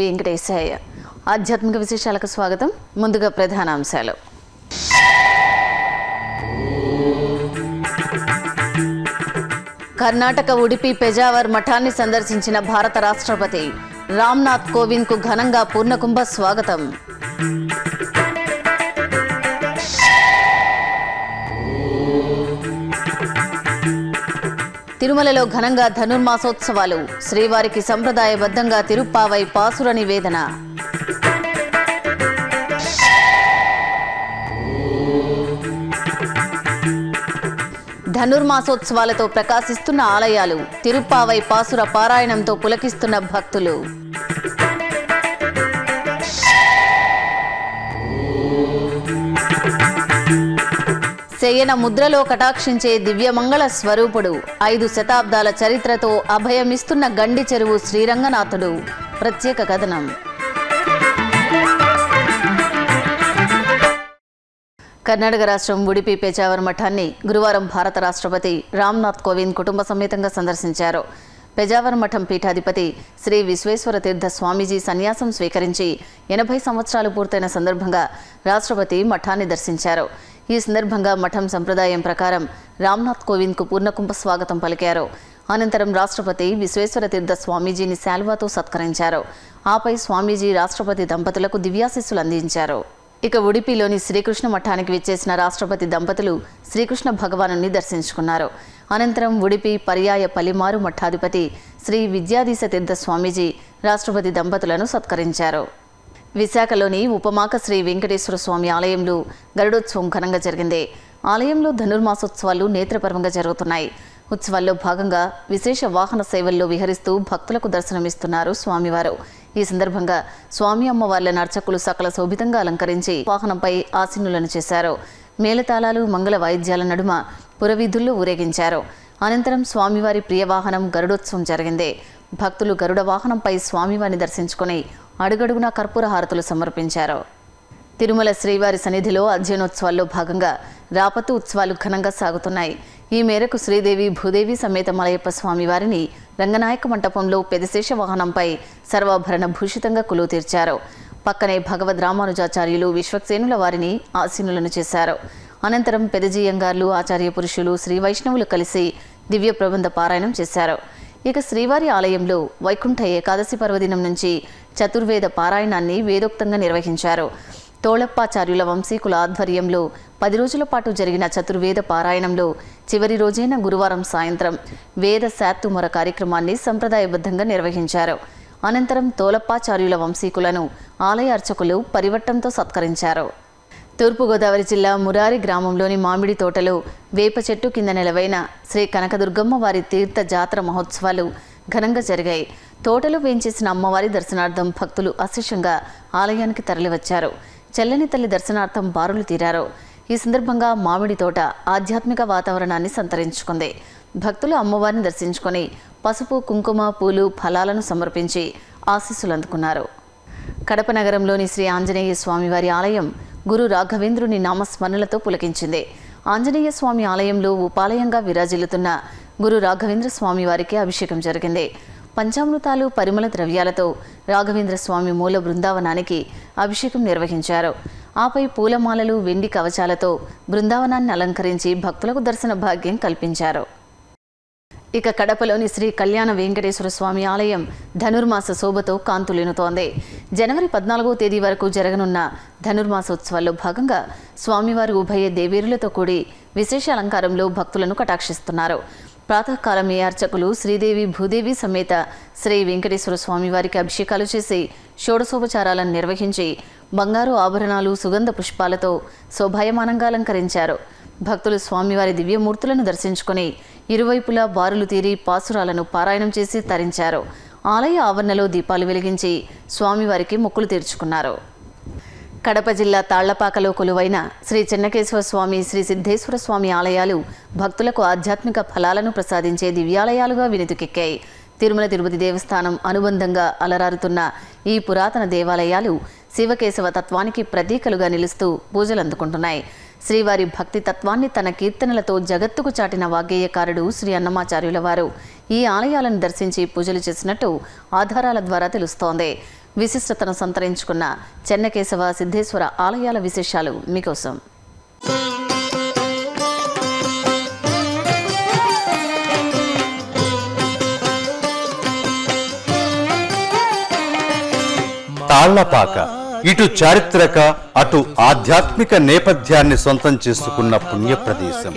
వెంకటేశాయ. ఆధ్యాత్మిక విశేషాలకు స్వాగతం. ముందుగా ప్రధాన అంశాలు కర్ణాటక ఉడిపి పెజావర్ మఠాన్ని సందర్శించిన భారత రాష్ట్రపతి రామ్నాథ్ కోవింద్కు ఘనంగా పూర్ణకుంభ స్వాగతం. తిరుమలలో ఘనంగా ధనుర్మాసోత్సవాలు. శ్రీవారికి సంప్రదాయబద్ధంగా తిరుప్పావై పాసుర నివేదన. ధనుర్మాసోత్సవాలతో ప్రకాశిస్తున్న ఆలయాలు తిరుప్పావై పాసుర పారాయణంతో పులకిస్తున్న భక్తులు. శయన ముద్రలో కటాక్షించే దివ్యమంగళ స్వరూపుడు. ఐదు శతాబ్దాల చరిత్రతో అభయమిస్తున్న గండి చెరువు శ్రీరంగనాథుడు. ప్రత్యేక కథనం. కర్ణాటక రాష్ట్రం ఉడిపి పేచావర్ మఠాన్ని గురువారం భారత రాష్ట్రపతి రామ్నాథ్ కోవింద్ కుటుంబ సమేతంగా సందర్శించారు. పెజావర్ మఠం పీఠాధిపతి శ్రీ విశ్వేశ్వర తీర్థ స్వామీజీ సన్యాసం స్వీకరించి ఎనభై సంవత్సరాలు పూర్తయిన సందర్భంగా రాష్ట్రపతి మఠాన్ని దర్శించారు. ఈ సందర్భంగా మఠం సంప్రదాయం ప్రకారం రామ్నాథ్ కోవింద్కు పూర్ణకుంభ స్వాగతం పలికారు. అనంతరం రాష్ట్రపతి విశ్వేశ్వర తీర్థ స్వామీజీని శాల్వాతో సత్కరించారు. ఆపై స్వామీజీ రాష్ట్రపతి దంపతులకు దివ్యాశీస్సులు అందించారు. ఇక ఉడిపిలోని శ్రీకృష్ణ మఠానికి విచ్చేసిన రాష్ట్రపతి దంపతులు శ్రీకృష్ణ భగవాను దర్శించుకున్నారు. అనంతరం ఉడిపి పర్యాయ పలిమారు మఠాధిపతి శ్రీ విద్యాధీశ తీర్థ స్వామీజీ రాష్ట్రపతి దంపతులను సత్కరించారు. విశాఖలోని ఉపమాక శ్రీ వెంకటేశ్వర స్వామి ఆలయంలో గరుడోత్సవం ఘనంగా జరిగింది. ఆలయంలో ధనుర్మాసోత్సవాలు నేత్రపరంగా జరుగుతున్నాయి. ఉత్సవాల్లో భాగంగా విశేష వాహన సేవల్లో విహరిస్తూ భక్తులకు దర్శనమిస్తున్నారు స్వామివారు. ఈ సందర్భంగా స్వామి అమ్మవార్ల అర్చకులు సకల శోభితంగా అలంకరించి వాహనంపై ఆసీనులను చేశారు. మేళతాళాలు మంగళ వాయిద్యాల నడుమ పురవీధుల్లో ఊరేగించారు. అనంతరం స్వామివారి ప్రియవాహనం గరుడోత్సవం జరిగింది. భక్తులు గరుడ వాహనంపై స్వామివారిని దర్శించుకుని అడుగడుగునా కర్పూర హారతులు సమర్పించారు. తిరుమల శ్రీవారి సన్నిధిలో అధ్యయనోత్సవాల్లో భాగంగా రాపతు ఉత్సవాలు ఘనంగా సాగుతున్నాయి. ఈ మేరకు శ్రీదేవి భూదేవి సమేత మలయప్ప స్వామి వారిని రంగనాయక మంటపంలో పెదశేష వాహనంపై సర్వాభరణ భూషితంగా కొలువు తీర్చారు పక్కనే భగవద్ రామానుజాచార్యులు విశ్వక్సేనుల వారిని ఆసీనులను చేశారు. అనంతరం పెదజీయంగార్లు ఆచార్య పురుషులు శ్రీ వైష్ణవులు కలిసి దివ్య ప్రబంధ పారాయణం చేశారు. ఇక శ్రీవారి ఆలయంలో వైకుంఠ ఏకాదశి పర్వదినం నుంచి చతుర్వేద పారాయణాన్ని వేదోక్తంగా నిర్వహించారు. తోళప్పాచార్యుల వంశీకుల ఆధ్వర్యంలో పది రోజుల పాటు జరిగిన చతుర్వేద పారాయణంలో చివరి రోజైన గురువారం సాయంత్రం వేద శాత్తుమర కార్యక్రమాన్ని సంప్రదాయబద్ధంగా నిర్వహించారు. అనంతరం తోలప్పాచార్యుల వంశీకులను ఆలయ అర్చకులు పరివట్టంతో సత్కరించారు. తూర్పుగోదావరి జిల్లా మురారి గ్రామంలోని మామిడి తోటలో వేప చెట్టు కింద నిలవైన శ్రీ కనకదుర్గమ్మ వారి తీర్థ జాతర మహోత్సవాలు ఘనంగా జరిగాయి. తోటలు వేయించేసిన అమ్మవారి దర్శనార్థం భక్తులు అశేషంగా ఆలయానికి తరలివచ్చారు. చెల్లని తల్లి దర్శనార్థం బారులు తీరారు. ఈ సందర్భంగా మామిడి తోట ఆధ్యాత్మిక వాతావరణాన్ని సంతరించుకుంది. భక్తులు అమ్మవారిని దర్శించుకొని పసుపు కుంకుమ పూలు ఫలాలను సమర్పించి ఆశీస్సులు అందుకున్నారు. కడప నగరంలోని శ్రీ ఆంజనేయ స్వామివారి ఆలయం గురు రాఘవేంద్రుని నామస్మరణలతో పులకించింది. ఆంజనేయ స్వామి ఆలయంలో ఉపాలయంగా విరాజిల్లుతున్న గురు రాఘవేంద్ర స్వామివారికి అభిషేకం జరిగింది. పంచామృతాలు పరిమళ ద్రవ్యాలతో రాఘవేంద్ర స్వామి మూల బృందావనానికి అభిషేకం నిర్వహించారు. ఆపై పూలమాలలు వెండి కవచాలతో బృందావనాన్ని అలంకరించి భక్తులకు దర్శన భాగ్యం కల్పించారు. ఇక కడపలోని శ్రీ కళ్యాణ వెంకటేశ్వర స్వామి ఆలయం ధనుర్మాస శోభతో కాంతులేనుతోంది. జనవరి పద్నాలుగో తేదీ వరకు జరగనున్న ధనుర్మాసోత్సవాల్లో భాగంగా స్వామివారి ఉభయ దేవేరులతో కూడి విశేష అలంకారంలో భక్తులను కటాక్షిస్తున్నారు. ప్రాతకాలం ఏ అర్చకులు శ్రీదేవి భూదేవి సమేత శ్రీ వెంకటేశ్వర స్వామివారికి అభిషేకాలు చేసి షోడశోపచారాలను నిర్వహించి బంగారు ఆభరణాలు సుగంధ పుష్పాలతో శోభాయమానంగా అలంకరించారు. భక్తులు స్వామివారి దివ్యమూర్తులను దర్శించుకుని ఇరువైపులా బారులు తీరి పాసురాలను పారాయణం చేసి తరించారు. ఆలయ ఆవరణలో దీపాలు వెలిగించి స్వామివారికి మొక్కులు తీర్చుకున్నారు. కడప జిల్లా తాళ్ళపాకలో కొలువైన శ్రీ చెన్నకేశ్వర స్వామి శ్రీ సిద్ధేశ్వర స్వామి ఆలయాలు భక్తులకు ఆధ్యాత్మిక ఫలాలను ప్రసాదించే దివ్యాలయాలుగా వినితికెక్కాయి. తిరుమల తిరుపతి దేవస్థానం అనుబంధంగా అలరారుతున్న ఈ పురాతన దేవాలయాలు శివకేశవ తత్వానికి ప్రతీకలుగా నిలుస్తూ పూజలు అందుకుంటున్నాయి. శ్రీవారి భక్తి తత్వాన్ని తన కీర్తనలతో జగత్తుకు చాటిన వాగ్గేయకారుడు శ్రీ అన్నమాచార్యుల వారు ఈ ఆలయాలను దర్శించి పూజలు చేసినట్టు ఆధారాల ద్వారా తెలుస్తోంది. విశిష్టతను సంతరించుకున్న చెన్నకేశవ సిద్ధేశ్వర ఆలయాల విశేషాలు మీకోసం. తాళ్ళపాక. ఇటు చారిత్రక అటు ఆధ్యాత్మిక నేపథ్యాన్ని సొంతం చేసుకున్న పుణ్య ప్రదేశం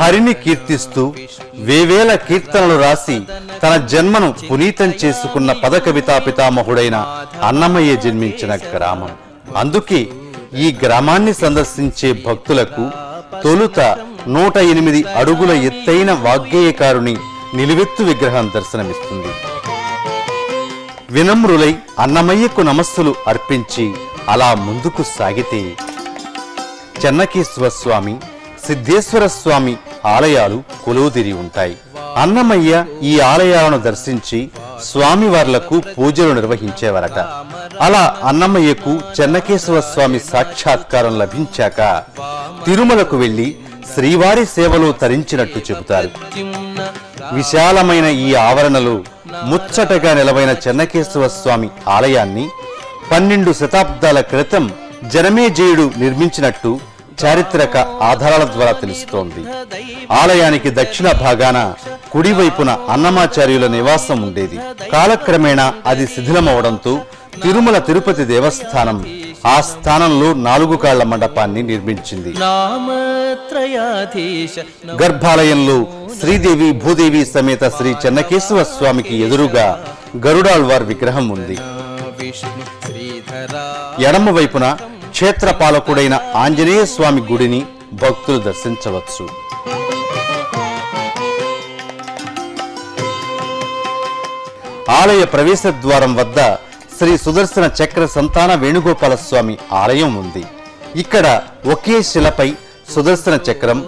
హరిని కీర్తిస్తూ వేవేల కీర్తనలు రాసి తన జన్మను పునీతం చేసుకున్న పద కవితా పితామహుడైన అన్నమయ్య జన్మించిన గ్రామం. అందుకే ఈ గ్రామాన్ని సందర్శించే భక్తులకు తొలుత నూట ఎనిమిది అడుగుల ఎత్తైన వాగ్గేయకారుని నిలువెత్తు విగ్రహం దర్శనమిస్తుంది. వినమ్రులై అన్నమయ్యకు నమస్సులు అర్పించి అలా ముందుకు సాగితే చెన్నకేశ్వర స్వామి సిద్ధేశ్వర స్వామి ఆలయాలు కొలువుదిరి ఉంటాయి. అన్నమయ్య ఈ ఆలయాలను దర్శించి స్వామివార్లకు పూజలు నిర్వహించేవారట. అలా అన్నమయ్యకు చెన్నకేశ్వర స్వామి సాక్షాత్కారం లభించాక తిరుమలకు వెళ్ళి శ్రీవారి సేవలో తరించినట్టు చెబుతారు. విశాలమైన ఈ ఆవరణలు ముచ్చటగా నిలవైన చెన్నకేశవ స్వామి ఆలయాన్ని పన్నెండు శతాబ్దాల క్రితం జనమేజయుడు నిర్మించినట్టు చారిత్రక ఆధారాల ద్వారా తెలుస్తోంది. ఆలయానికి దక్షిణ భాగాన కుడివైపున అన్నమాచార్యుల నివాసం ఉండేది. కాలక్రమేణా అది శిథిలమవడంతో తిరుమల తిరుపతి దేవస్థానం ఆ స్థానంలో నాలుగు కాళ్ళ మండపాన్ని నిర్మించింది. గర్భాలయంలో శ్రీదేవి భూదేవి సమేత శ్రీ చెన్నకేశవ స్వామికి ఎదురుగా గరుడాళ్వార్ విగ్రహం ఉంది. ఎడమ వైపున క్షేత్రపాలకుడైన ఆంజనేయ స్వామి గుడిని భక్తులు దర్శించవచ్చు. ఆలయ ప్రవేశ ద్వారం వద్ద శ్రీ సుదర్శన చక్ర సంతాన వేణుగోపాల స్వామి ఆలయం ఉంది. ఇక్కడ ఒకే శిలపై సుదర్శన చక్రం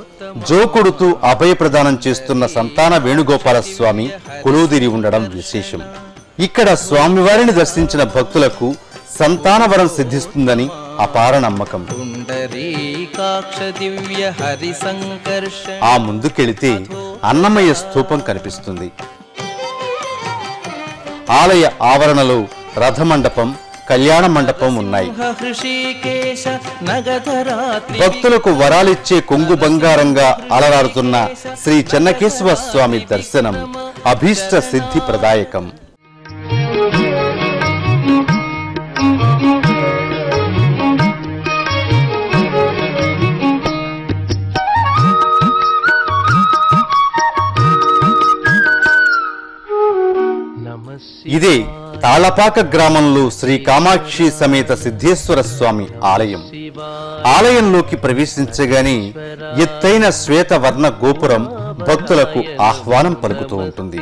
జోకొడుతూ అభయ ప్రదానం చేస్తున్న సంతాన వేణుగోపాల స్వామి కొలువుదిరి ఉండడం విశేషం. ఇక్కడ స్వామివారిని దర్శించిన భక్తులకు సంతానవరం సిద్ధిస్తుందని అపార నమ్మకం. ఆ ముందుకెళితే అన్నమయ్య స్థూపం కనిపిస్తుంది. ఆలయ ఆవరణలో రథమండపం కళ్యాణ మండపం ఉన్నాయి. భక్తులకు వరాలిచ్చే కొంగు బంగారంగా అలరారుతున్న శ్రీ చెన్నకేశవ స్వామి దర్శనం అభీష్ట సిద్ధి ప్రదాయకం. ఇదే తాళపాక గ్రామంలో శ్రీ కామాక్షి సమేత సిద్ధేశ్వర స్వామి ఆలయం. ఆలయంలోకి ప్రవేశించగానే ఎత్తైన శ్వేతవర్ణ గోపురం భక్తులకు ఆహ్వానం పలుకుతూ ఉంటుంది.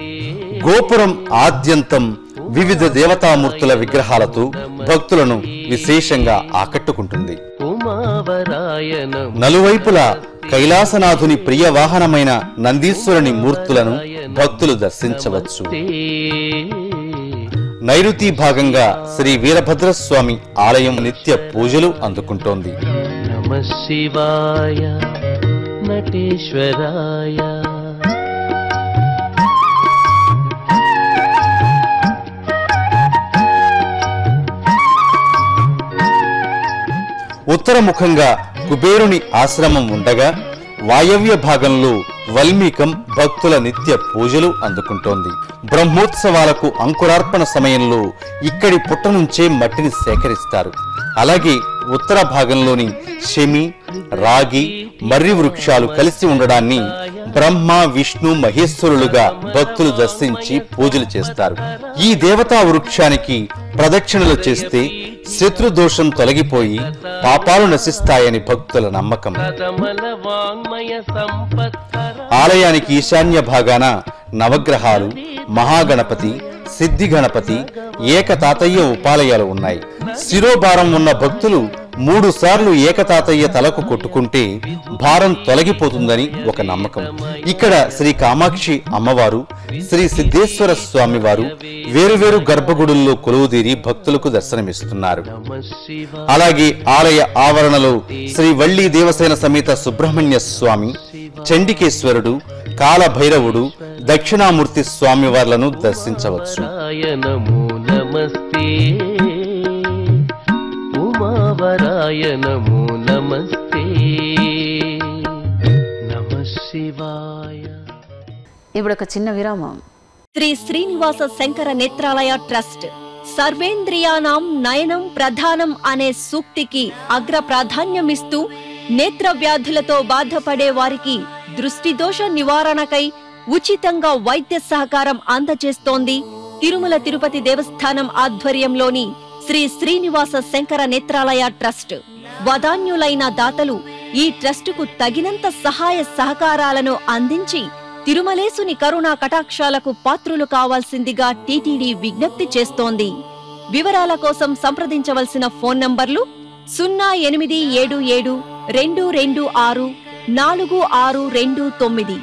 గోపురం ఆద్యంతం వివిధ దేవతామూర్తుల విగ్రహాలతో భక్తులను విశేషంగా ఆకట్టుకుంటుంది. నలువైపులా కైలాసనాథుని ప్రియ వాహనమైన నందీశ్వరుని మూర్తులను భక్తులు దర్శించవచ్చు. నైరుతి భాగంగా శ్రీ వీరభద్రస్వామి ఆలయం నిత్య పూజలు అందుకుంటోంది. శివాయ నటేశ్వరాయ. ఉత్తరముఖంగా కుబేరుని ఆశ్రమం ఉండగా వాయవ్య భాగంలో వల్మీకం భక్తుల నిత్య పూజలు అందుకుంటోంది. బ్రహ్మోత్సవాలకు అంకురార్పణ సమయంలో ఇక్కడి పుట్ట నుంచే మట్టిని సేకరిస్తారు. అలాగే ఉత్తర భాగంలోని శమి రాగి మర్రి వృక్షాలు కలిసి ఉండడాన్ని బ్రహ్మ విష్ణు మహేశ్వరులుగా భక్తులు దర్శించి పూజలు చేస్తారు. ఈ దేవతా వృక్షానికి ప్రదక్షిణలు చేస్తే శత్రు దోషం తొలగిపోయి పాపాలు నశిస్తాయని భక్తుల నమ్మకం. ఆలయానికి ఈశాన్య భాగాన నవగ్రహాలు మహాగణపతి సిద్ధి గణపతి ఏకతాతయ్య ఉపాలయాలు ఉన్నాయి. శిరోభారం ఉన్న భక్తులు మూడుసార్లు ఏకతాతయ్య తలకు కొట్టుకుంటే భారం తొలగిపోతుందని ఒక నమ్మకం. ఇక్కడ శ్రీ కామాక్షి అమ్మవారు శ్రీ సిద్ధేశ్వర స్వామివారు వేరువేరు గర్భగుడుల్లో కొలువుదీరి భక్తులకు దర్శనమిస్తున్నారు. అలాగే ఆలయ ఆవరణలో శ్రీ వల్లి దేవసేన సమేత సుబ్రహ్మణ్య స్వామి చండికేశ్వరుడు కాలభైరవుడు దక్షిణామూర్తి స్వామివార్లను దర్శించవచ్చు. నమో నమస్తే. ఉమావరాయ నమో నమస్తే నమ శివాయ. ఇప్పుడు ఒక చిన్న విరామం. శ్రీ శ్రీనివాస శంకర నేత్రాలయ ట్రస్ట్ సర్వేంద్రియానాం నయనం ప్రధానం అనే సూక్తికి అగ్ర ప్రాధాన్యమిస్తూ నేత్ర వ్యాధులతో బాధపడే వారికి దృష్టి దోష నివారణకై ఉచితంగా వైద్య సహకారం అందజేస్తోంది తిరుమల తిరుపతి దేవస్థానం ఆధ్వర్యంలోని శ్రీ శ్రీనివాస శంకర నేత్రాలయ ట్రస్ట్. వదాన్యులైన దాతలు ఈ ట్రస్టుకు తగినంత సహాయ సహకారాలను అందించి తిరుమలేసుని కరుణా కటాక్షాలకు పాత్రులు కావాల్సిందిగా టీటీడీ విజ్ఞప్తి చేస్తోంది. వివరాల కోసం సంప్రదించవలసిన ఫోన్ నంబర్లు సున్నా ఎనిమిది ఏడు ఏడు రెండు రెండు ఆరు నాలుగు ఆరు రెండు తొమ్మిది.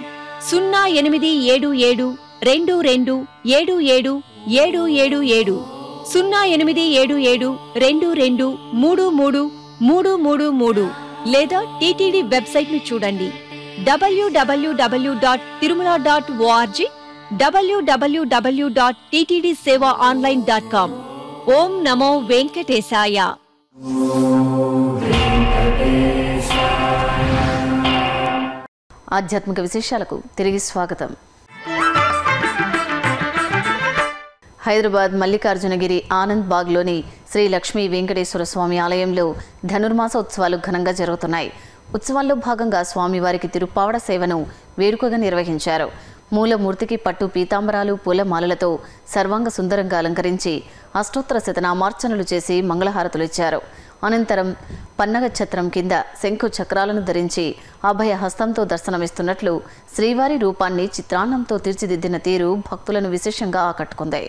సున్నా ఎనిమిది ఏడు ఏడు రెండు రెండు ఏడు ఏడు ఏడు ఏడు ఏడు. సున్నా ఎనిమిది ఏడు ఏడు రెండు రెండు మూడు మూడు మూడు మూడు మూడు లేదా టీటీడీ చూడండి. డబ్ల్యూ చూడండి డబ్ల్యూడబ్ల్యూడబ్ల్యూ డాట్ తిరుమల డాట్ ఓఆర్జీ డబ్ల్యూడబ్ల్యూడబ్ల్యూ dot TTD seva online dot com. ఓం నమో వెంకటేశాయ. ఆధ్యాత్మిక విశేషాలకు తిరిగి స్వాగతం. హైదరాబాద్ మల్లికార్జునగిరి ఆనంద్ బాగ్లోని శ్రీ లక్ష్మీ వెంకటేశ్వర స్వామి ఆలయంలో ధనుర్మాస ఉత్సవాలు ఘనంగా జరుగుతున్నాయి. ఉత్సవాల్లో భాగంగా స్వామివారికి తిరుప్పావడ సేవను వేడుకగా నిర్వహించారు. మూలమూర్తికి పట్టు పీతాంబరాలు పూలమాలలతో సర్వాంగ సుందరంగా అలంకరించి అష్టోత్తర శతనామార్చనలు చేసి మంగళహారతులు ఇచ్చారు. అనంతరం పన్నగ ఛత్రం కింద శంఖు చక్రాలను ధరించి అభయ హస్తంతో దర్శనమిస్తున్నట్లు శ్రీవారి రూపాన్ని చిత్రాన్నంతో తీర్చిదిద్దిన తీరు భక్తులను విశేషంగా ఆకట్టుకుంది.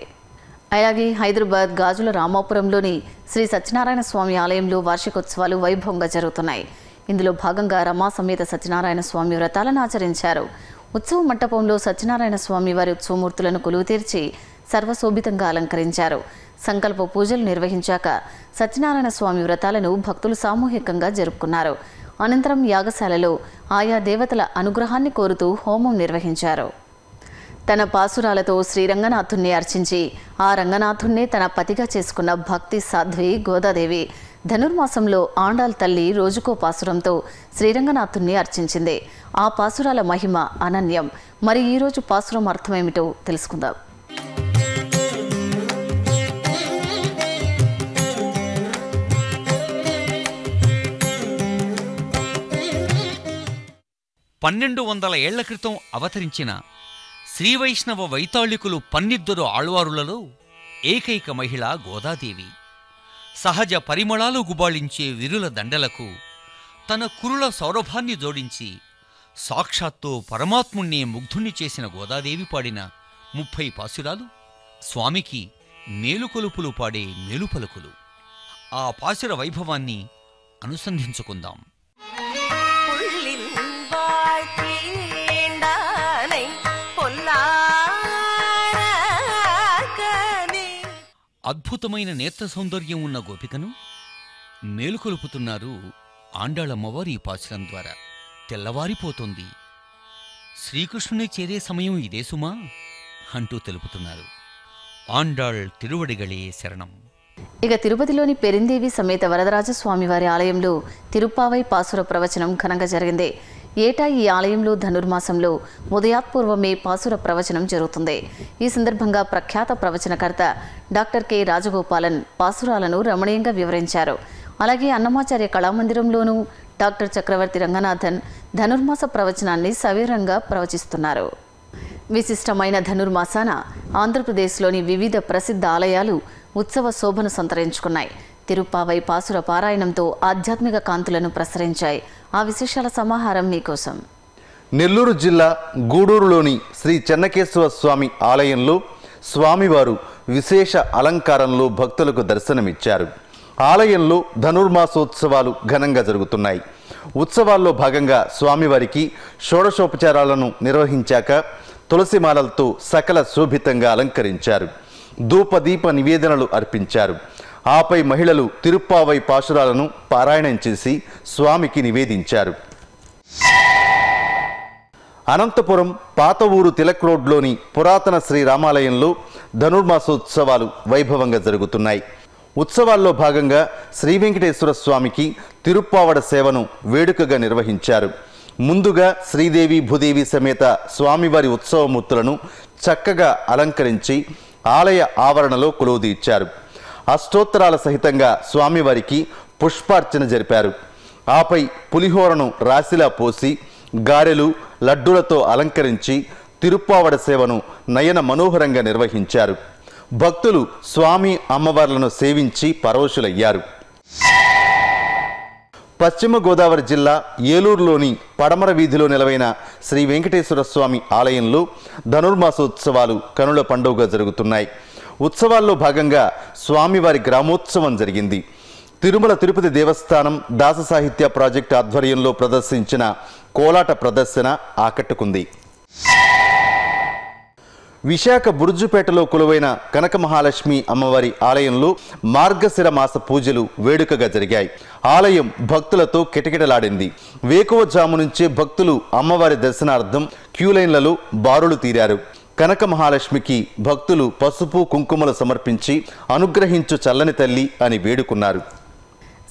అలాగే హైదరాబాద్ గాజుల రామాపురంలోని శ్రీ సత్యనారాయణ స్వామి ఆలయంలో వార్షికోత్సవాలు వైభవంగా జరుగుతున్నాయి. ఇందులో భాగంగా రమా సమేత సత్యనారాయణ స్వామి వ్రతాలను ఆచరించారు. ఉత్సవ మంటపంలో సత్యనారాయణ స్వామి వారి ఉత్సవమూర్తులను కొలువు తీర్చి సర్వశోభితంగా అలంకరించారు. సంకల్ప పూజలు నిర్వహించాక సత్యనారాయణ స్వామి వ్రతాలను భక్తులు సామూహికంగా జరుపుకున్నారు. అనంతరం యాగశాలలో ఆయా దేవతల అనుగ్రహాన్ని కోరుతూ హోమం నిర్వహించారు. తన పాసురాలతో శ్రీరంగనాథుణ్ణి అర్చించి ఆ రంగనాథుణ్ణే తన పతిగా చేసుకున్న భక్తి సాధ్వి గోదాదేవి. ధనుర్మాసంలో ఆండాల్ తల్లి రోజుకో పాసురంతో శ్రీరంగనాథుణ్ణి అర్చించింది. ఆ పాసురాల మహిమ అనన్యం. మరి ఈరోజు పాసురం అర్థమేమిటో తెలుసుకుందాం. పన్నెండు వందల ఏళ్ళ క్రితం అవతరించిన శ్రీవైష్ణవ వైతాళికులు పన్నిద్దరు ఆళ్వారులలో ఏకైక మహిళ గోదాదేవి. సహజ పరిమళాలు గుబాళించే విరుల దండలకు తన కురుల సౌరభాన్ని జోడించి సాక్షాత్తు పరమాత్ముణ్ణి ముగ్ధుణ్ణి చేసిన గోదాదేవి పాడిన ముప్పై పాసురాలు స్వామికి మేలుకొలుపులు పాడే మేలుపలుకులు. ఆ పాసుర వైభవాన్ని అనుసంధించుకుందాం. అద్భుతమైన నేత్ర సౌందర్యం ఉన్న గోపికను మేలుకొలుపుతున్నారు ఆండాళమ్మవారి ఈ పాశురం ద్వారా. తెల్లవారిపోతుంది. శ్రీకృష్ణుని చేరే సమయం ఇదే సుమా? అంటూ తెలుపుతున్నారు. ఆండాళ్ తిరువడిగళే శరణం. ఇక తిరుపతిలోని పెరిందేవి సమేత వరదరాజ స్వామివారి ఆలయంలో తిరుప్పావై పాసుర ప్రవచనం ఘనంగా జరిగింది. ఏటా ఈ ఆలయంలో ధనుర్మాసంలో ఉదయాత్పూర్వమే పాసుర ప్రవచనం జరుగుతుంది. ఈ సందర్భంగా ప్రఖ్యాత ప్రవచనకర్త డాక్టర్ కె. రాజగోపాలన్ పాసురాలను రమణీయంగా వివరించారు. అలాగే అన్నమాచార్య కళామందిరంలోనూ డాక్టర్ చక్రవర్తి రంగనాథన్ ధనుర్మాస ప్రవచనాన్ని సవివరంగా ప్రవచిస్తున్నారు. విశిష్టమైన ధనుర్మాసాన ఆంధ్రప్రదేశ్లోని వివిధ ప్రసిద్ధ ఆలయాలు ఉత్సవ శోభను సంతరించుకున్నాయి. తిరుప్పావై పాసుర పారాయణంతో ఆధ్యాత్మిక కాంతులను ప్రసరించాయి. ఆ విశేషాల సమాహారం మీకోసం. నెల్లూరు జిల్లా గూడూరులోని శ్రీ చెన్నకేశ్వర స్వామి ఆలయంలో స్వామివారు విశేష అలంకారంలో భక్తులకు దర్శనమిచ్చారు. ఆలయంలో ధనుర్మాసోత్సవాలు ఘనంగా జరుగుతున్నాయి. ఉత్సవాల్లో భాగంగా స్వామివారికి షోడశోపచారాలను నిర్వహించాక తులసిమాలలతో సకల శోభితంగా అలంకరించారు. ధూపదీప నివేదనలు అర్పించారు. ఆపై మహిళలు తిరుప్పావై పాశురాలను పారాయణం చేసి స్వామికి నివేదించారు. అనంతపురం పాత ఊరు తిలక్ రోడ్లోని పురాతన శ్రీరామాలయంలో ధనుర్మాసోత్సవాలు వైభవంగా జరుగుతున్నాయి. ఉత్సవాల్లో భాగంగా శ్రీ వెంకటేశ్వర స్వామికి తిరుప్పావడ సేవను వేడుకగా నిర్వహించారు. ముందుగా శ్రీదేవి భూదేవి సమేత స్వామివారి ఉత్సవమూర్తులను చక్కగా అలంకరించి ఆలయ ఆవరణలో కొలువుదీర్చారు. అష్టోత్తరాల సహితంగా స్వామివారికి పుష్పార్చన జరిపారు. ఆపై పులిహోరను రాశిలా పోసి గారెలు లడ్డూలతో అలంకరించి తిరుప్పావడ సేవను నయన మనోహరంగా నిర్వహించారు. భక్తులు స్వామి అమ్మవార్లను సేవించి పరవశులయ్యారు. పశ్చిమ గోదావరి జిల్లా ఏలూరులోని పడమర వీధిలో నిలవైన శ్రీ వెంకటేశ్వర స్వామి ఆలయంలో ధనుర్మాసోత్సవాలు కనుల పండుగగా జరుగుతున్నాయి. ఉత్సవాల్లో భాగంగా స్వామివారి గ్రామోత్సవం జరిగింది. తిరుమల తిరుపతి దేవస్థానం దాస సాహిత్య ప్రాజెక్ట్ ఆధ్వర్యంలో ప్రదర్శించిన కోలాట ప్రదర్శన ఆకట్టుకుంది. విశాఖ బుర్జుపేటలో కొలువైన కనక మహాలక్ష్మి అమ్మవారి ఆలయంలో మార్గశిర మాస పూజలు వేడుకగా జరిగాయి. ఆలయం భక్తులతో కిటకిటలాడింది. వేకువజాము నుంచే భక్తులు అమ్మవారి దర్శనార్థం క్యూలైన్లలో బారులు తీరారు. కనక మహాలక్ష్మికి భక్తులు పసుపు కుంకుమలు సమర్పించి అనుగ్రహించు చల్లని తల్లి అని వేడుకున్నారు.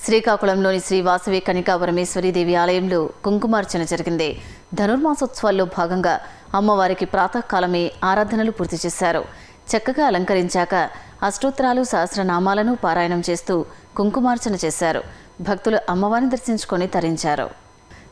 శ్రీకాకుళంలోని శ్రీ వాసవి కనికా పరమేశ్వరి దేవి ఆలయంలో కుంకుమార్చన జరిగింది. ధనుర్మాసోత్సవాల్లో భాగంగా అమ్మవారికి ప్రాతకాలమే ఆరాధనలు పూర్తి చేశారు. చక్కగా అలంకరించాక అష్టోత్తరాలు సహస్రనామాలను పారాయణం చేస్తూ కుంకుమార్చన చేశారు. భక్తులు అమ్మవారిని దర్శించుకొని తరించారు.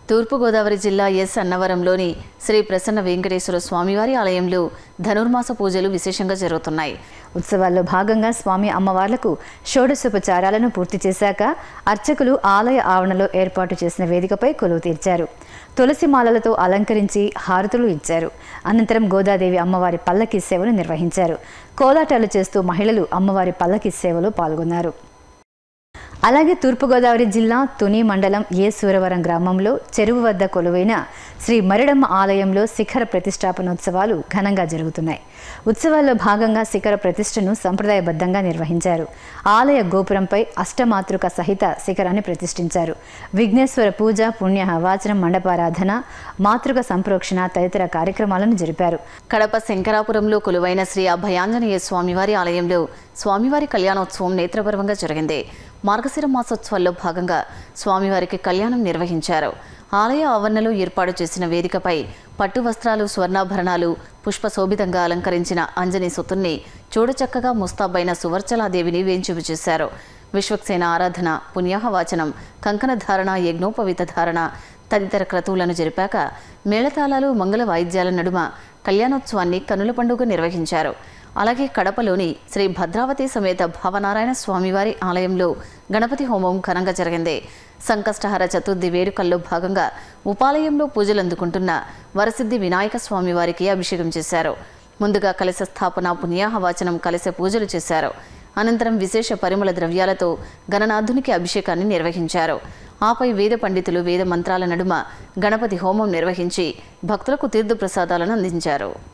తూర్పుగోదావరి జిల్లా ఎస్ అన్నవరంలోని శ్రీ ప్రసన్న వెంకటేశ్వర స్వామివారి ఆలయంలో ధనుర్మాస పూజలు విశేషంగా జరుగుతున్నాయి. ఉత్సవాల్లో భాగంగా స్వామి అమ్మవార్లకు షోడశోపచారాలను పూర్తి చేశాక అర్చకులు ఆలయ ఆవరణలో ఏర్పాటు చేసిన వేదికపై కొలువు తీర్చారు. తులసి మాలలతో అలంకరించి హారతులు ఇచ్చారు. అనంతరం గోదాదేవి అమ్మవారి పల్లకి సేవను నిర్వహించారు. కోలాటాలు చేస్తూ మహిళలు అమ్మవారి పల్లకి సేవలో పాల్గొన్నారు. అలాగే తూర్పుగోదావరి జిల్లా తుని మండలం ఏ. సూరవరం గ్రామంలో చెరువు వద్ద కొలువైన శ్రీ మరిడమ్మ ఆలయంలో శిఖర ప్రతిష్టాపనోత్సవాలు ఘనంగా జరుగుతున్నాయి. ఉత్సవాల్లో భాగంగా శిఖర ప్రతిష్టను సంప్రదాయబద్ధంగా నిర్వహించారు. ఆలయ గోపురంపై అష్టమాతృక సహిత శిఖరాన్ని ప్రతిష్ఠించారు. విఘ్నేశ్వర పూజ పుణ్య వాచనం మండపారాధన మాతృక సంప్రోక్షణ తదితర కార్యక్రమాలను జరిపారు. కడప శంకరాపురంలో కొలువైన శ్రీ అభయాంజనేయ స్వామివారి ఆలయంలో స్వామివారి కళ్యాణోత్సవం నేత్రపర్వంగా జరిగింది. మార్గశిర మాసోత్సవాల్లో భాగంగా స్వామివారికి కళ్యాణం నిర్వహించారు. ఆలయ ఆవరణలో ఏర్పాటు చేసిన వేదికపై పట్టు వస్త్రాలు స్వర్ణాభరణాలు పుష్పశోభితంగా అలంకరించిన అంజనీ సుతుణ్ణి చూడచక్కగా ముస్తాబైన సువర్చలాదేవిని వేంచుపు చేశారు. విశ్వక్సేన ఆరాధన పుణ్యాహవాచనం కంకణ ధారణ యజ్ఞోపవిత ధారణ తదితర క్రతువులను జరిపాక మేళతాళాలు మంగళ వాయిద్యాల నడుమ కళ్యాణోత్సవాన్ని కనుల పండుగ నిర్వహించారు. అలాగే కడపలోని శ్రీ భద్రావతి సమేత భావనారాయణ స్వామివారి ఆలయంలో గణపతి హోమం ఘనంగా జరిగింది. సంకష్టహర చతుర్థి వేడుకల్లో భాగంగా ఉపాలయంలో పూజలు అందుకుంటున్న వరసిద్ధి వినాయక స్వామివారికి అభిషేకం చేశారు. ముందుగా కలశ స్థాపన పుణ్యాహవాచనం కలశ పూజలు చేశారు. అనంతరం విశేష పరిమళ ద్రవ్యాలతో గణనాథునికి అభిషేకాన్ని నిర్వహించారు. ఆపై వేద పండితులు వేద మంత్రాల నడుమ గణపతి హోమం నిర్వహించి భక్తులకు తీర్థప్రసాదాలను అందించారు.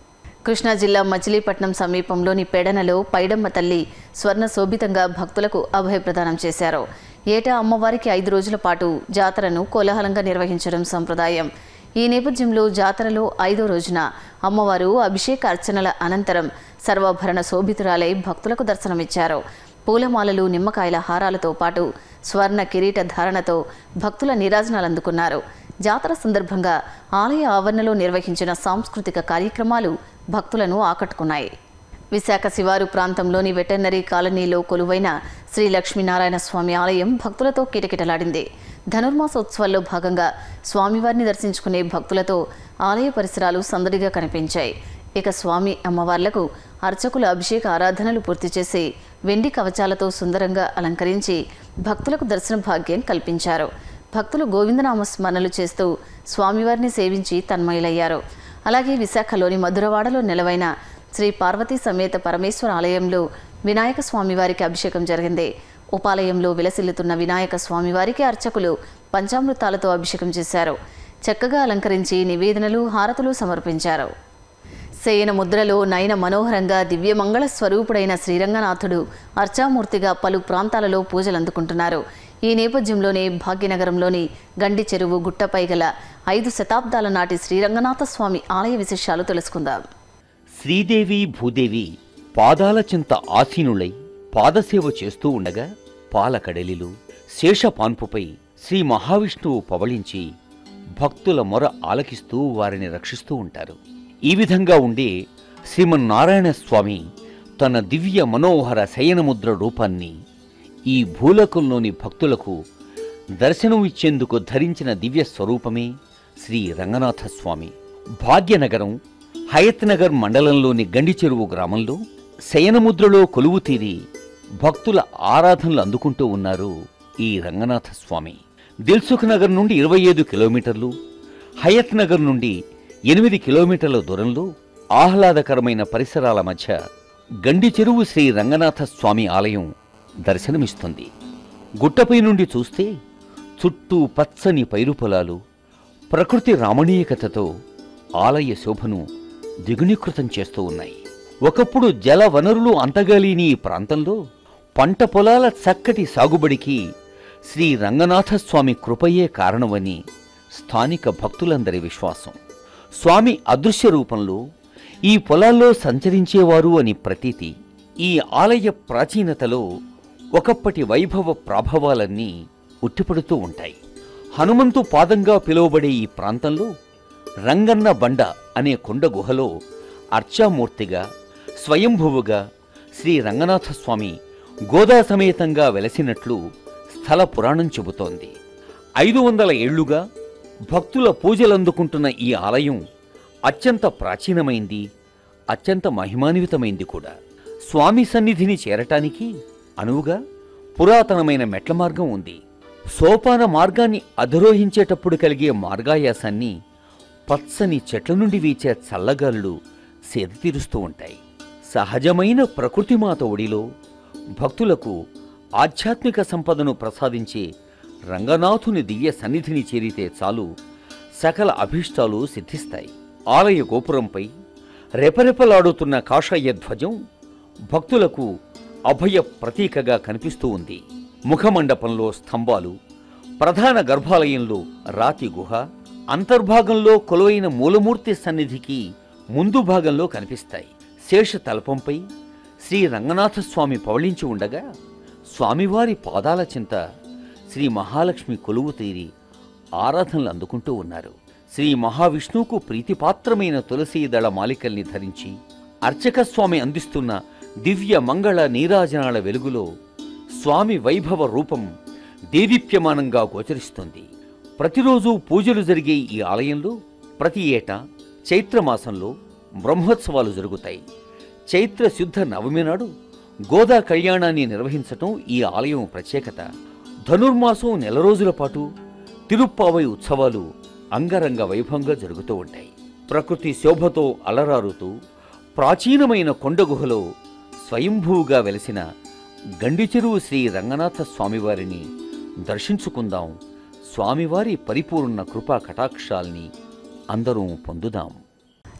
కృష్ణా జిల్లా మచిలీపట్నం సమీపంలోని పెడనలో పైడమ్మ తల్లి స్వర్ణ శోభితంగా భక్తులకు అభయప్రదానం చేశారు. ఏటా అమ్మవారికి ఐదు రోజుల పాటు జాతరను కోలాహలంగా నిర్వహించడం సంప్రదాయం. ఈ నేపథ్యంలో జాతరలో ఐదో రోజున అమ్మవారు అభిషేక అర్చనల అనంతరం సర్వాభరణ శోభితురాలై భక్తులకు దర్శనమిచ్చారు. పూలమాలలు నిమ్మకాయల హారాలతో పాటు స్వర్ణ కిరీట ధారణతో భక్తుల నీరాజనాలు అందుకున్నారు జాతర సందర్భంగా ఆలయ ఆవరణలో నిర్వహించిన సాంస్కృతిక కార్యక్రమాలు భక్తులను ఆకట్టుకున్నాయి. విశాఖ శివారు ప్రాంతంలోని వెటర్నరీ కాలనీలో కొలువైన శ్రీ లక్ష్మీనారాయణ స్వామి ఆలయం భక్తులతో కిటకిటలాడింది. ధనుర్మాసోత్సవాల్లో భాగంగా స్వామివారిని దర్శించుకునే భక్తులతో ఆలయ పరిసరాలు సందడిగా కనిపించాయి. ఇక స్వామి అమ్మవార్లకు అర్చకుల అభిషేక ఆరాధనలు పూర్తి చేసి వెండి కవచాలతో సుందరంగా అలంకరించి భక్తులకు దర్శన భాగ్యం కల్పించారు. భక్తులు గోవిందనామ స్మరణలు చేస్తూ స్వామివారిని సేవించి తన్మయులయ్యారు. అలాగే విశాఖలోని మధురవాడలో నెలవైన శ్రీ పార్వతీ సమేత పరమేశ్వర ఆలయంలో వినాయక స్వామివారికి అభిషేకం జరిగింది. ఉపాలయంలో విలసిల్లుతున్న వినాయక స్వామివారికి అర్చకులు పంచామృతాలతో అభిషేకం చేశారు. చక్కగా అలంకరించి నివేదనలు హారతులు సమర్పించారు. శయన ముద్రలో నయన మనోహరంగా దివ్యమంగళ స్వరూపుడైన శ్రీరంగనాథుడు అర్చామూర్తిగా పలు ప్రాంతాలలో పూజలు అందుకుంటున్నారు ఈ నేపథ్యంలోనే భాగ్యనగరంలోని గండి చెరువు గుట్టపై గల ఐదు శతాబ్దాల నాటి శ్రీరంగనాథ స్వామి ఆలయ విశేషాలు తెలుసుకుందాం. శ్రీదేవి భూదేవి పాదాల చింత ఆసీనులై పాదసేవ చేస్తూ ఉండగా పాలకడలిలు శేషపాన్పుపై శ్రీ మహావిష్ణువు పవళించి భక్తుల మొర ఆలకిస్తూ వారిని రక్షిస్తూ ఉంటారు. ఈ విధంగా ఉండే శ్రీమన్నారాయణ స్వామి తన దివ్య మనోహర శయనముద్ర రూపాన్ని ఈ భూలోకంలోని భక్తులకు దర్శనం ఇచ్చేందుకు ధరించిన దివ్య స్వరూపమే శ్రీ రంగనాథస్వామి. భాగ్యనగరం హయత్నగర్ మండలంలోని గండిచెరువు గ్రామంలో శయనముద్రలో కొలువు తీరి భక్తుల ఆరాధనలు అందుకుంటూ ఉన్నారు ఈ రంగనాథస్వామి. దిల్సుఖ్ నగర్ నుండి ఇరవై ఐదు కిలోమీటర్లు హయత్ నగర్ నుండి ఎనిమిది కిలోమీటర్ల దూరంలో ఆహ్లాదకరమైన పరిసరాల మధ్య గండి చెరువు శ్రీ రంగనాథ స్వామి ఆలయం దర్శనమిస్తుంది. గుట్టపై నుండి చూస్తే చుట్టూ పచ్చని పైరు పొలాలు ప్రకృతి రామణీయకతతో ఆలయ శోభను దిగునీకృతం చేస్తూ ఉన్నాయి. ఒకప్పుడు జల వనరులు అంతగాలేని ఈ ప్రాంతంలో పంట పొలాల చక్కటి సాగుబడికి శ్రీ రంగనాథస్వామి కృపయే కారణమని స్థానిక భక్తులందరి విశ్వాసం. స్వామి అదృశ్య రూపంలో ఈ పొలాల్లో సంచరించేవారు అని ప్రతీతి ఈ ఆలయ ప్రాచీనతలో ఒకప్పటి వైభవ ప్రాభవాలన్నీ ఉట్టిపడుతూ ఉంటాయి. హనుమంతు పాదంగా పిలువబడే ఈ ప్రాంతంలో రంగన్న బండ అనే కొండ గుహలో అర్చామూర్తిగా స్వయంభువుగా శ్రీ రంగనాథస్వామి గోదా సమేతంగా వెలసినట్లు స్థల పురాణం చెబుతోంది. ఐదు వందల ఏళ్ళుగా భక్తుల పూజలందుకుంటున్న ఈ ఆలయం అత్యంత ప్రాచీనమైంది అత్యంత మహిమాన్వితమైంది కూడా. స్వామి సన్నిధిని చేరటానికి అనువుగా పురాతనమైన మెట్ల మార్గం ఉంది. సోపాన మార్గాన్ని అధిరోహించేటప్పుడు కలిగే మార్గాయాసాన్ని పచ్చని చెట్ల నుండి వీచే చల్లగాలులు సేదతీరుస్తూ ఉంటాయి. సహజమైన ప్రకృతిమాత ఒడిలో భక్తులకు ఆధ్యాత్మిక సంపదను ప్రసాదించే రంగనాథుని దివ్య సన్నిధిని చేరితే చాలు సకల అభీష్టాలు సిద్ధిస్తాయి. ఆలయ గోపురంపై రెపరెపలాడుతున్న కాషాయ ధ్వజం భక్తులకు అభయ ప్రతీకగా కనిపిస్తూ ఉంది. ముఖమండపంలో స్తంభాలు ప్రధాన గర్భాలయంలో రాతి గుహ అంతర్భాగంలో కొలువైన మూలమూర్తి సన్నిధికి ముందు భాగంలో కనిపిస్తాయి. శేష తలపంపై శ్రీ రంగనాథస్వామి పవళించి ఉండగా స్వామివారి పాదాల చింత శ్రీ మహాలక్ష్మి కొలువు తీరి ఆరాధనలు అందుకుంటూ ఉన్నారు. శ్రీ మహావిష్ణువుకు ప్రీతిపాత్రమైన తులసీ దళ మాలికల్ని ధరించి అర్చక స్వామి అందిస్తున్న దివ్య మంగళ నీరాజనాల వెలుగులో స్వామి వైభవ రూపం దేదీప్యమానంగా గోచరిస్తుంది. ప్రతిరోజు పూజలు జరిగే ఈ ఆలయంలో ప్రతి ఏటా చైత్రమాసంలో బ్రహ్మోత్సవాలు జరుగుతాయి. చైత్ర శుద్ధ నవమి నాడు గోదా కళ్యాణాన్ని నిర్వహించటం ఈ ఆలయం ప్రత్యేకత. ధనుర్మాసం నెల రోజుల పాటు తిరుప్పావై ఉత్సవాలు అంగరంగ వైభవంగా జరుగుతూ ఉంటాయి. ప్రకృతి శోభతో అలరారుతూ ప్రాచీనమైన కొండగుహలో స్వయంభూగా వెలసిన గండి చెరువు శ్రీ రంగనాథ స్వామివారిని దర్శించుకుందాం. స్వామివారి పరిపూర్ణ కృపా కటాక్షాల్ని అందరూ పొందుదాం.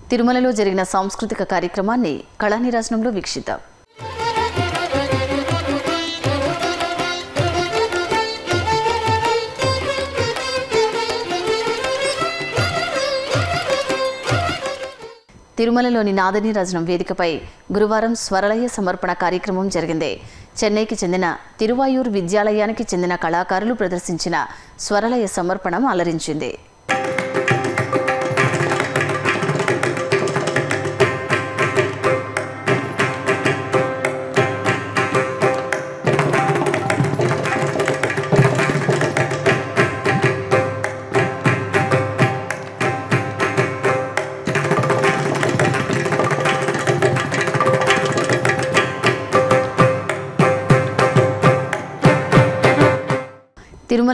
తిరుమలలో జరిగిన సాంస్కృతిక కార్యక్రమాన్ని కళానిరాజనంలో వీక్షిద్దాం. తిరుమలలోని నాదనీరాజనం వేదికపై గురువారం స్వరలయ సమర్పణ కార్యక్రమం జరిగింది. చెన్నైకి చెందిన తిరువాయూర్ విద్యాలయానికి చెందిన కళాకారులు ప్రదర్శించిన స్వరలయ సమర్పణం అలరించింది.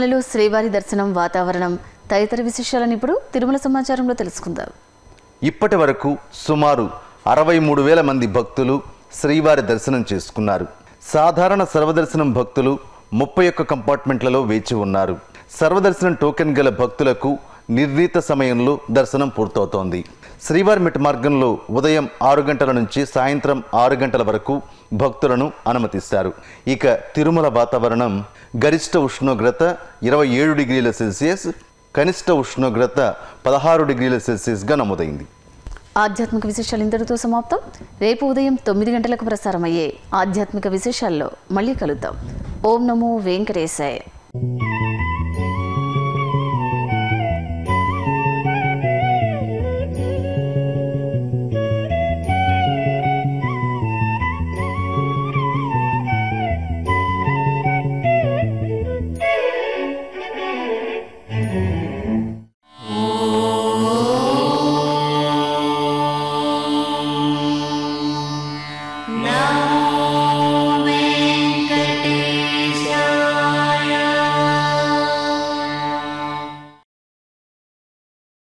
తిరుమలలో శ్రీవారి దర్శనం వాతావరణం తదితర విశేషాలను ఇప్పుడు తిరుమల సమాచారంలో తెలుసుకుందాం. ఇప్పటి వరకు సుమారు అరవై మూడు వేల మంది భక్తులు శ్రీవారి దర్శనం చేసుకున్నారు. సాధారణ సర్వదర్శనం భక్తులు ముప్పై ఒక్క కంపార్ట్మెంట్లలో వేచి ఉన్నారు. సర్వదర్శనం టోకెన్ గల భక్తులకు నిర్ణీత సమయంలో దర్శనం పూర్తవుతోంది. శ్రీవారిమెట్ మార్గంలో ఉదయం ఆరు గంటల నుంచి సాయంత్రం ఆరు గంటల వరకు భక్తులను అనుమతిస్తారు. ఇక తిరుమల వాతావరణం గరిష్ట ఉష్ణోగ్రత ఇరవై ఏడు డిగ్రీల సెల్సియస్ కనిష్ట ఉష్ణోగ్రత పదహారు డిగ్రీల సెల్సియస్గా నమోదైంది. ఆధ్యాత్మిక విశేషాలు ఇంతటితో సమాప్తం. రేపు ఉదయం తొమ్మిది గంటలకు ప్రసారమయ్యే ఆధ్యాత్మిక విశేషాల్లో మళ్ళీ కలుద్దాం. ఓం నమో వెంకటేశాయ.